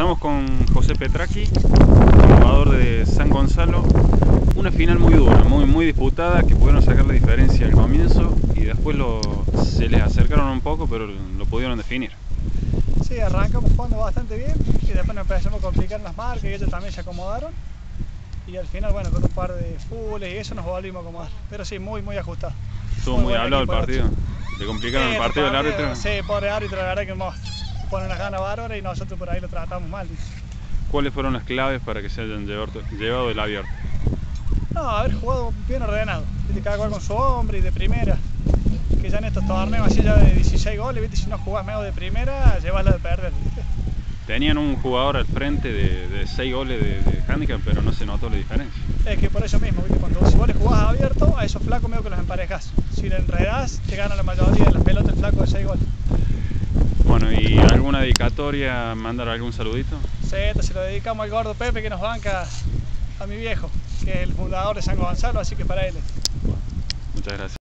Estamos con José Petraki, jugador de San Gonzalo. Una final muy dura, muy, muy disputada, que pudieron sacar la diferencia al comienzo y después lo, se les acercaron un poco, pero lo pudieron definir. Sí, arrancamos jugando bastante bien y después nos empezamos a complicar las marcas y ellos también se acomodaron. Y al final, bueno, con un par de fútboles y eso nos volvimos a acomodar. Pero sí, muy, muy ajustado. Estuvo muy, buen hablado el partido. Le complicaron el partido al árbitro. Sí, pobre árbitro, la verdad que nos pone una gana bárbara y nosotros por ahí lo tratamos mal. ¿Cuáles fueron las claves para que se hayan llevado, el abierto? No, haber jugado bien ordenado. Viste, cada cual con su hombre y de primera. Que ya en estos torneos así ya de 16 goles, viste, si no jugás medio de primera, llevas la de perder, viste. Tenían un jugador al frente de 6 goles de, de handicap, pero no se notó la diferencia. Es que por eso mismo, ¿viste? cuando si vos le jugás abierto, a esos flacos medio que los emparejas. Si le enredás, te ganan la mayoría de las pelotas el flaco de 6 goles. Bueno, ¿y alguna dedicatoria? ¿Mandar algún saludito? Sí, esto se lo dedicamos al gordo Pepe que nos banca a mi viejo, que es el fundador de San Gonzalo, así que para él. Muchas gracias.